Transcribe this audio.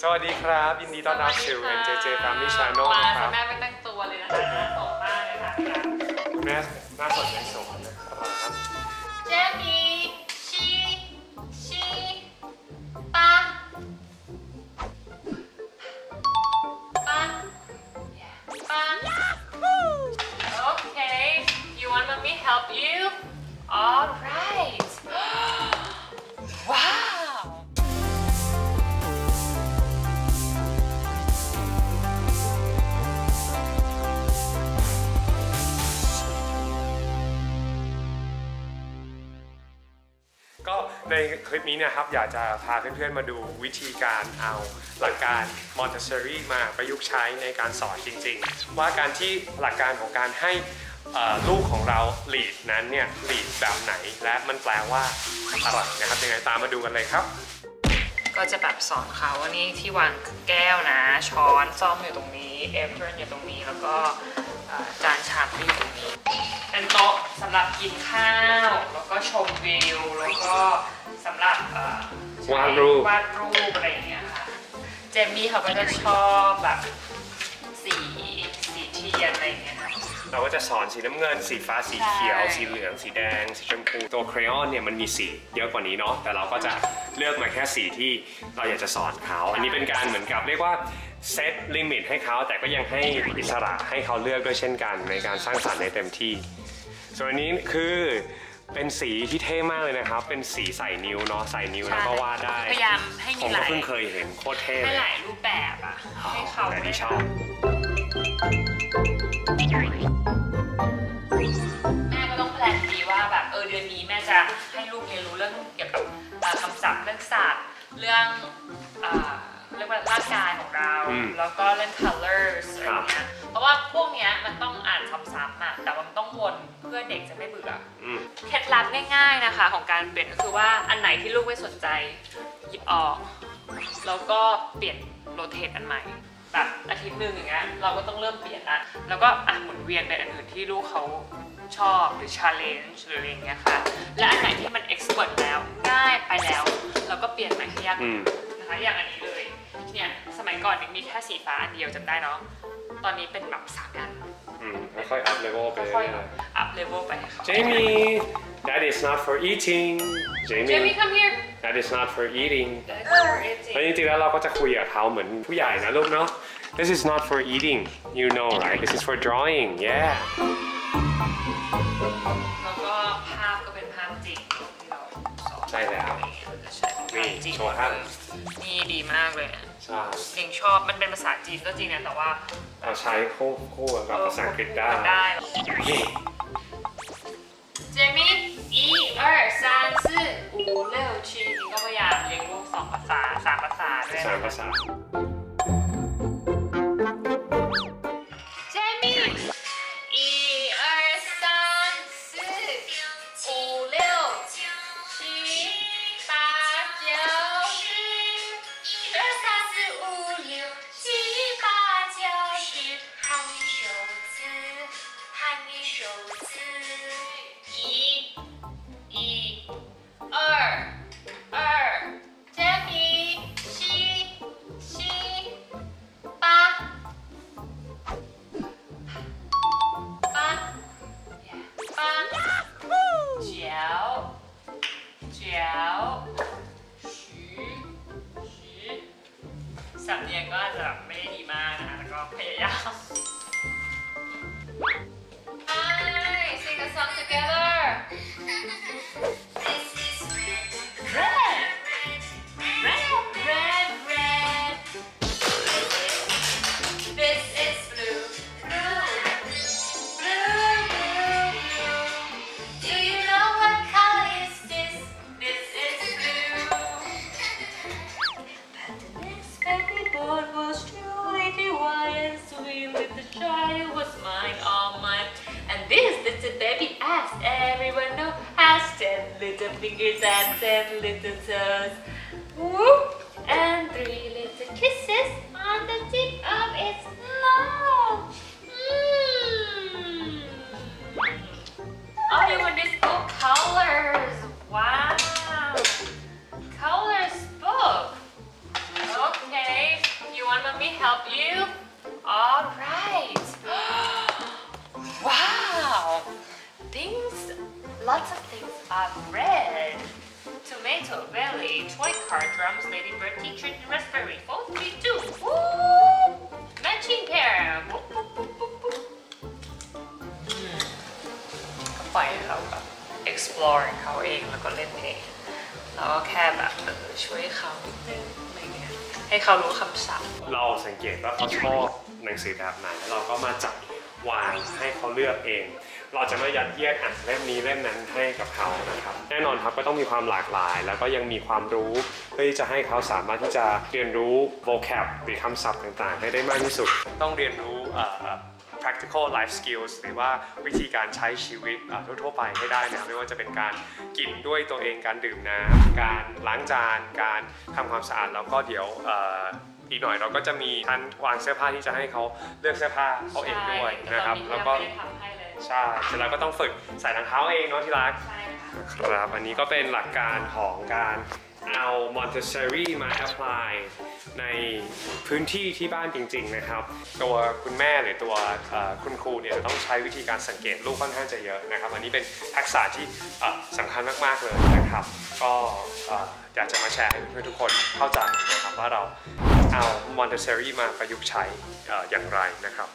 สวัสดีครับ ยินดีต้อนรับสู่ NJJ Family Channel มานะครับแม่ไม่ตั้งตัวเลยนะคะน่าสดมากเลยค่ะคุณแม่หน้าสดในสวนนะครับเจมี่ชีชีป้า ก็ในคลิปนี้เนะครับอยากจะพาเพื่อนๆมาดูวิธีการเอาหลักการ Montessori มาประยุกต์ใช้ในการสอนจริงๆ ว่าการที่หลักการของการให้ลูกของเรา lead นั้นเนี่ย lead แบบไหนและมันแปลว่าอะไรนะครับยังไงตามมาดูกันเลยครับ ก็จะแบบสอนเขาว่านี่ที่วางแก้วนะ ช้อนส้อมอยู่ตรงนี้ apron อยู่ตรงนี้ แล้วก็จานชามก็อยู่ตรงนี้ เป็นโต๊ะสำหรับกินข้าว แล้วก็ชมวิว แล้วก็สำหรับเอ่อใช้วาดรูป วาดรูปอะไรอย่างเงี้ยค่ะ เจมมี่เขาก็จะชอบแบบสีสีเทียนอะไรอย่างเงี้ยค่ะ เราก็จะสอนสีน้ำเงิน สีฟ้าสีเขียว ใช่ สีเหลือง สีแดง สีชมพูตัว crayon เนี่ยมันมีสีเยอะกว่านี้เนาะแต่เราก็จะเลือกมาแค่สีที่เราอยากจะสอนเขา อันนี้เป็นการเหมือนกับเรียกว่า set limit ให้เขาแต่ก็ยังให้อิสระให้เขาเลือกด้วยเช่นกัน ในการสร้างสรรค์ในเต็มที่ ส่วนอันนี้คือเป็นสีที่เท่มากเลยนะครับ เป็นสีใส่นิ้วเนาะใส่นิ้วแล้วก็วาดได้พยายามให้ผมีมหก็ลาย เพิ่งเคยเห็นโคตรเท่ให้เลยหลายรูปแบบอะให้เขาแต่ได้ที่ชอบ แม่ก็ต้องแพลนดีว่าแบบเออเดือนนี้แม่จะให้ลูกเรียนรู้เรื่องเกี่ยวกับเอ่อคำศัพท์เรื่องศาสตร์เรื่องเอ่อเรียกว่าร่างกายของเราอืมแล้วก็เรื่อง colors อะไรอย่างเงี้ยเพราะว่าพวกเนี้ยมันต้องอ่านซ้ำๆอะแต่ว่ามันต้องวนเพื่อเด็กจะไม่เบื่ออืมเคล็ดลับง่าย ๆนะคะ ของการเปลี่ยนก็คือว่าอันไหนที่ลูกไม่สนใจหยิบออก แล้วก็เปลี่ยนโรเตทอันใหม่ แบบอาทิตย์หนึ่งอย่างเงี้ยเราก็ต้องเริ่มเปลี่ยนละแล้วก็อะหมุนเวียนไปอันอื่นที่ลูกเขาชอบหรือ challenge หรืออะไรอย่างเงี้ยค่ะ และอันไหนที่มัน expert แล้วง่ายไปแล้ว เราก็เปลี่ยนใหม่ให้ยากอืม นะคะอย่างอันนี้เลยเนี่ยสมัยก่อนเนี่ยมีแค่สีฟ้าอันเดียวจำได้เนาะตอนนี้เป็นแบบสามอันอืมค่อยๆ up level ไปค่อยเรื่อยๆ up level ไปให้เขาๆ Jamie that is not for eating Jamie Jamie come here that is not for eating That's for eating แล้วจริงๆแล้วเราก็จะคุยกับเขาเหมือนผู้ใหญ่นะลูกเนาะ This is not for eating you know right This is for drawing yeah แล้วก็ภาพก็เป็นภาพจริงที่เราสอนใช่แล้ว ใช้เป็นภาพจริงนี่โชว์ภาพ นี่ดีมากเลยอะใช่เด็กชอบมันเป็นภาษาจีนก็จริงนะแต่ว่าเราใช้คู่คู่กับภาษาอังกฤษได้ได้ นี่เจมี่ 一二三四五六七นี่ก็พยายามเรียนรู้สองภาษาสามภาษาด้วย สาม นะ ภาษา fingers and 10 little toes. Whoop. Lots of things are red. Tomato, belly, toy car, drums, ladybird, teacher, raspberry, four, three, two. Woo! Matching pair. Whoop, whoop, whoop, whoop, whoop. อืมก็ปล่อยให้เขาแบบ explore เขาเองแล้วก็เล่นเองแล้วก็แค่แบบเออช่วยเขานิดนึงอะไรเงี้ยให้เขารู้คำศัพท์ เราสังเกตว่าเขาชอบหนังสือแบบไหนเราก็มาจัดวางให้เขาเลือกเอง เราจะไม่ยัดเยียดอ่านเล่มนี้เล่มนั้นให้กับเขานะครับ แน่นอนครับก็ต้องมีความหลากหลาย แล้วก็ยังมีความรู้เพื่อที่จะให้เขาสามารถที่จะเรียนรู้ vocab หรือคำศัพท์ต่างๆ ให้ได้มากที่สุด ต้องเรียนรู้เอ่อ practical life skills หรือว่าวิธีการใช้ชีวิตอะทั่วๆไปให้ได้นะไม่ว่าจะเป็นการกินด้วยตัวเองการดื่มน้ำการล้างจาน การทำความสะอาดแล้วก็เดี๋ยวเอ่ออีกหน่อยเราก็จะมีทันวางเสื้อผ้าที่จะให้เขาเลือกเสื้อผ้าเขาเองด้วยนะครับใช่แล้วก็ไม่ได้ทำ ให้เลยใช่เสร็จแล้วก็ต้องฝึกใส่รองเท้าเองเนาะที่รัก ใช่ค่ะครับ อันนี้ก็เป็นหลักการของการเอา Montessori มา apply ในพื้นที่ที่บ้านจริง ๆ นะครับ ตัวคุณแม่หรือตัวเอ่อคุณครูเนี่ยต้องใช้วิธีการสังเกตลูกค่อนข้างจะเยอะนะครับ อันนี้เป็นทักษะที่เอ่อสำคัญมาก ๆ เลยนะครับ ก็เอ่ออยากจะมาแชร์ให้เพื่อนๆทุกคนเข้าใจนะครับว่าเราเอา Montessori มาประยุกต์ใช้เอ่ออย่างไรนะครับ